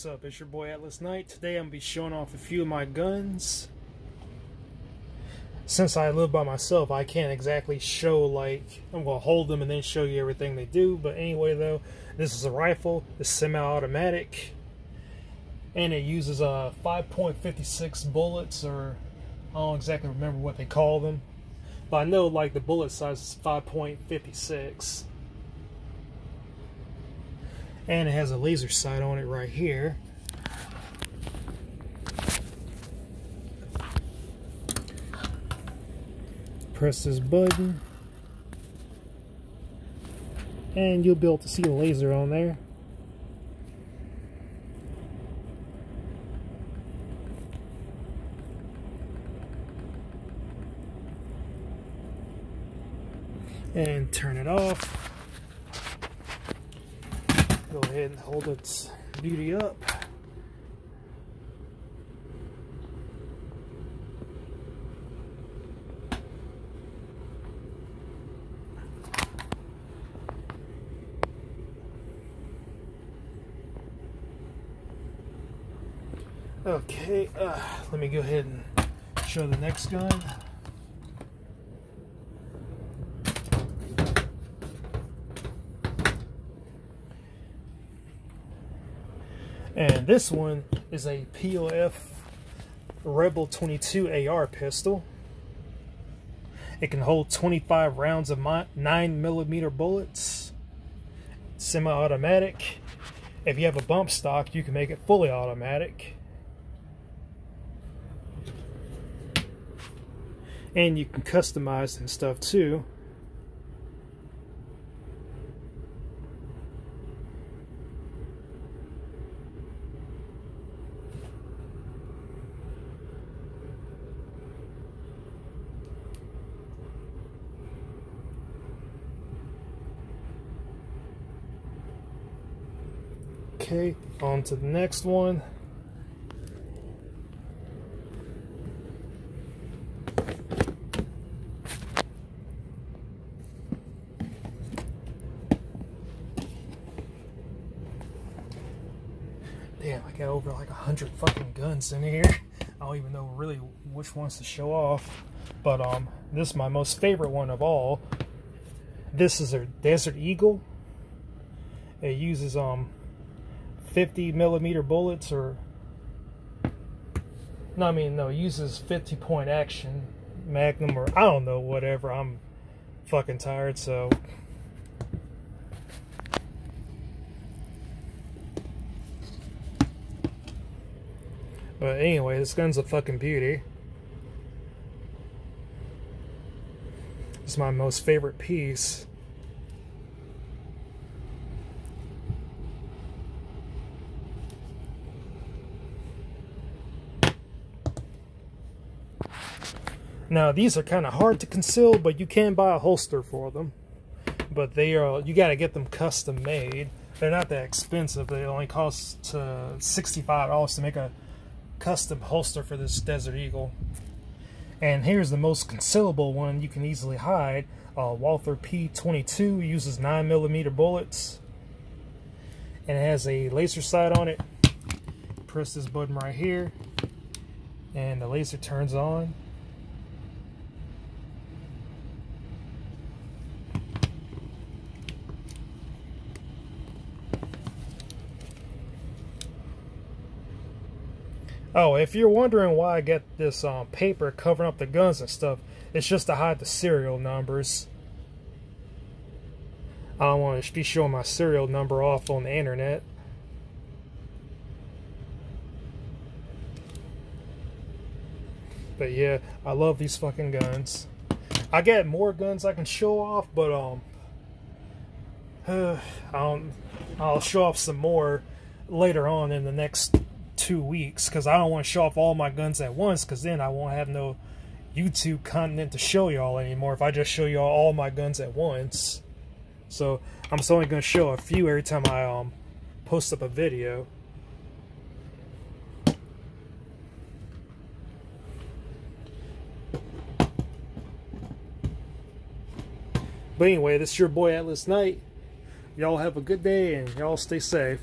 What's up? It's your boy Atlas Night. Today I'm going to be showing off a few of my guns. Since I live by myself, I can't exactly show like I'm going to hold them and then show you everything they do. But anyway, though, this is a rifle. It's semi-automatic, and it uses a uh, 5.56 bullets, or I don't exactly remember what they call them. But I know like the bullet size is 5.56 and it has a laser sight on it right here. Press this button. And you'll be able to see the laser on there. And turn it off go ahead and hold its beauty up. Okay, uh, let me go ahead and show the next gun. And this one is a POF Rebel 22 AR pistol. It can hold 25 rounds of 9 millimeter bullets. Semi-automatic. If you have a bump stock, you can make it fully automatic. And you can customize and stuff too. Okay, on to the next one. Damn, I got over like a hundred fucking guns in here. I don't even know really which ones to show off. But um, this is my most favorite one of all. This is a Desert Eagle. It uses um 50 millimeter bullets or no I mean no uses 50 point action magnum or I don't know whatever I'm fucking tired so. But anyway this gun's a fucking beauty. It's my most favorite piece Now these are kind of hard to conceal, but you can buy a holster for them. But they are you got to get them custom made. They're not that expensive. They only cost uh, $65 to make a custom holster for this Desert Eagle. And here's the most concealable one you can easily hide. Uh, Walther P22 uses 9mm bullets. And it has a laser sight on it. Press this button right here. And the laser turns on. Oh, if you're wondering why I get this um, paper covering up the guns and stuff, it's just to hide the serial numbers. I don't want to be showing my serial number off on the internet. But yeah, I love these fucking guns. I got more guns I can show off, but um, I'll, I'll show off some more later on in the next two weeks because I don't want to show off all my guns at once because then I won't have no YouTube content to show y'all anymore if I just show y'all all my guns at once. So I'm just only going to show a few every time I um post up a video. But anyway, this is your boy Atlas Night. Y'all have a good day and y'all stay safe.